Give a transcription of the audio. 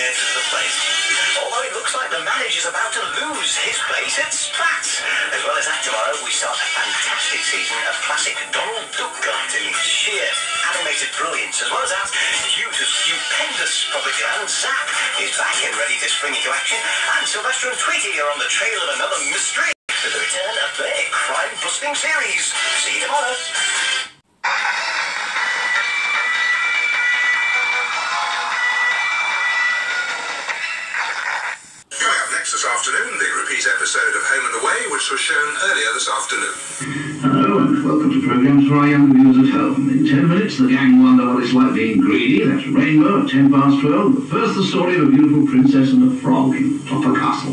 enters the. Although it looks like the manager's about to lose his place at Sprat. As well as that tomorrow, we start a fantastic season of classic Donald Duck cartoons. Sheer animated brilliance. As well as that, due to stupendous publicity and Zap is back and ready to spring into action. And Sylvester and Tweety are on the trail of another mystery. With the return of their crime-busting series. See you tomorrow. This afternoon, the repeat episode of Home and Away, which was shown earlier this afternoon. Hello and welcome to programs for our young viewers at home. In 10 minutes, the gang wonder what it's like being greedy. That's Rainbow at 10 past 12. But first, the story of a beautiful princess and a frog in Topper Castle.